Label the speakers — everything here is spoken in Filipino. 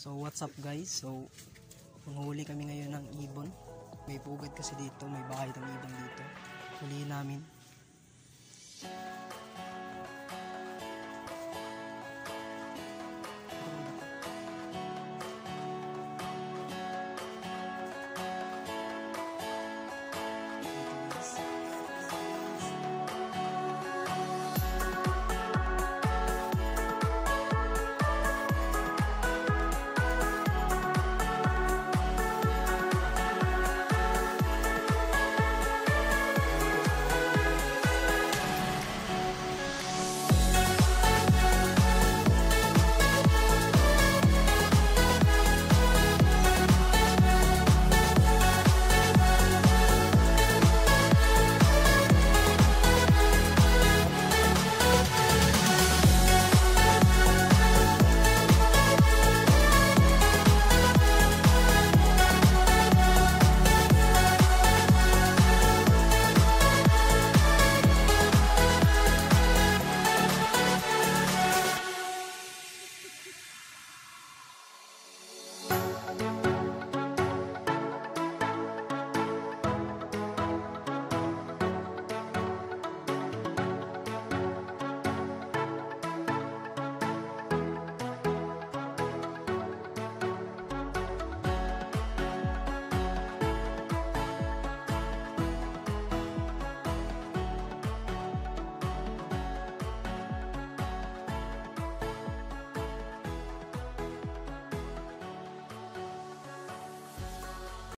Speaker 1: So what's up guys? So manghuli kami ngayon ng ibon. May pugad kasi dito, may bahay ng ibon dito. Huliin namin.